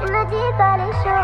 Tu m'as dit pas les choses.